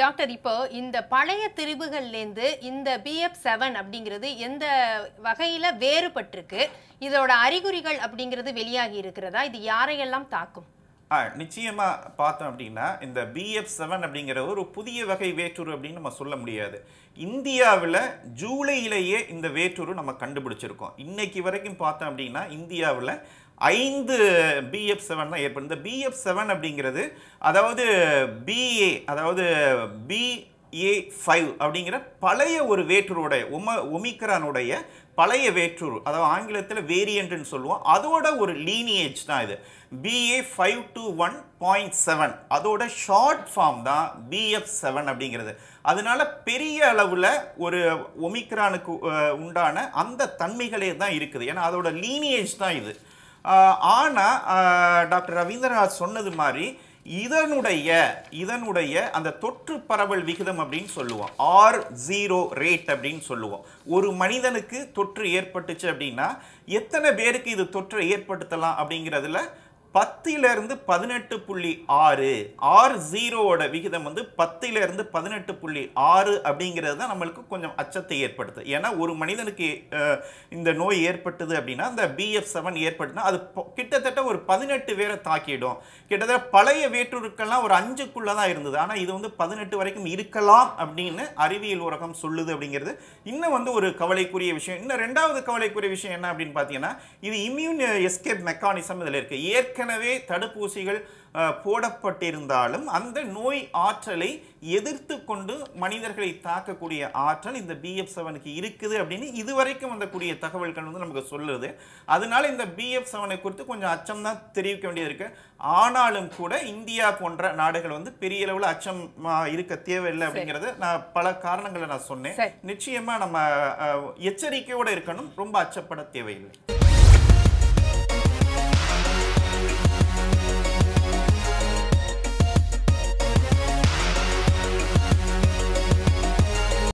Doctor இப்போ இந்த பழைய திரிபுகள்லேருந்து இந்த பிஎஃப் செவன் அப்படிங்கிறது எந்த வகையில் வேறுபட்டிருக்கு? இதோட அறிகுறிகள் அப்படிங்கிறது வெளியாகி இருக்கிறதா? இது யாரையெல்லாம் தாக்கும்? நிச்சயமாக பார்த்தோம் அப்படின்னா இந்த பிஎஃப் செவன் அப்படிங்கிற ஒரு புதிய வகை வேற்றுரு அப்படின்னு நம்ம சொல்ல முடியாது. இந்தியாவில் ஜூலையிலேயே இந்த வேற்றுரு நம்ம கண்டுபிடிச்சிருக்கோம். இன்னைக்கு வரைக்கும் பார்த்தோம் அப்படின்னா இந்தியாவில் ஐந்து பிஎஃப் செவன் தான் ஏற்படும் இந்த பிஎஃப் செவன் அப்படிங்கிறது அதாவது பிஏ அதாவது பி ஏ ஃபைவ் அப்படிங்கிற பழைய ஒரு வேற்றூருடைய ஒம ஒமிக்ரானுடைய பழைய வேற்றூர் அதாவது ஆங்கிலத்தில் வேரியண்ட்னு சொல்லுவோம். அதோட ஒரு லீனியேஜ் தான் இது. PA five two one point seven அதோட ஷார்ட் ஃபார்ம் தான் பிஎஃப் செவன் அப்படிங்கிறது. அதனால பெரிய அளவில் ஒரு ஒமிக்ரானுக்கு உண்டான அந்த தன்மைகளே தான் இருக்குது. ஏன்னா அதோட லீனியேஜ் தான் இது. ஆனால் டாக்டர் ரவீந்திரநாத் சொன்னது மாதிரி இதனுடைய இதனுடைய அந்த தொற்று பரவல் விகிதம் அப்படின்னு சொல்லுவோம். ஆர் ஜீரோ ரேட் அப்படின்னு சொல்லுவோம். ஒரு மனிதனுக்கு தொற்று ஏற்பட்டுச்சு அப்படின்னா எத்தனை பேருக்கு இது தொற்றை ஏற்படுத்தலாம் அப்படிங்கிறதுல பத்திலிருந்து பதினெட்டு புள்ளி ஆறு ஆர் ஜீரோவோட விகிதம் வந்து பத்திலிருந்து பதினெட்டு புள்ளி ஆறு அப்படிங்கிறது தான் நம்மளுக்கு கொஞ்சம் அச்சத்தை ஏற்படுத்து ஏன்னா ஒரு மனிதனுக்கு இந்த நோய் ஏற்பட்டது அப்படின்னா இந்த பிஎஃப் செவன் ஏற்பட்டுனா அது கிட்டத்தட்ட ஒரு பதினெட்டு பேரை தாக்கிடும். கிட்டத்தட்ட பழைய வேற்றுருக்கள்லாம் ஒரு அஞ்சுக்குள்ளே தான் இருந்தது. ஆனால் இது வந்து பதினெட்டு வரைக்கும் இருக்கலாம் அப்படின்னு அறிவியல் உலகம் சொல்லுது அப்படிங்கிறது இன்னும் வந்து ஒரு கவலைக்குரிய விஷயம். இன்னும் ரெண்டாவது கவலைக்குரிய விஷயம் என்ன அப்படின்னு பார்த்தீங்கன்னா இது இம்யூன் எஸ்கேப் மெக்கானிசம் இதில் இருக்குது ஏற்கனவே தடுப்பூசிகள் அஹ், போடப்பட்டிருந்தாலும் அந்த நோய் ஆற்றலை எதிர்த்து கொண்டு மனிதர்களை தாக்கக்கூடிய ஆற்றல் இந்த பிஎஃப் செவனுக்கு இருக்குது அப்படின்னு இதுவரைக்கும் வந்தக்கூடிய தகவல்கள் வந்து நமக்கு சொல்லுது. அதனால இந்த பிஎஃப் செவனை குறித்து கொஞ்சம் அச்சம் தான் தெரிவிக்க வேண்டியது இருக்கு ஆனாலும் கூட இந்தியா போன்ற நாடுகள் வந்து பெரிய அளவில் அச்சம் இருக்க தேவையில்லை அப்படிங்கறது நான் பல காரணங்களை நான் சொன்னேன். நிச்சயமா நம்ம எச்சரிக்கையோட இருக்கணும். ரொம்ப அச்சப்பட தேவையில்லை.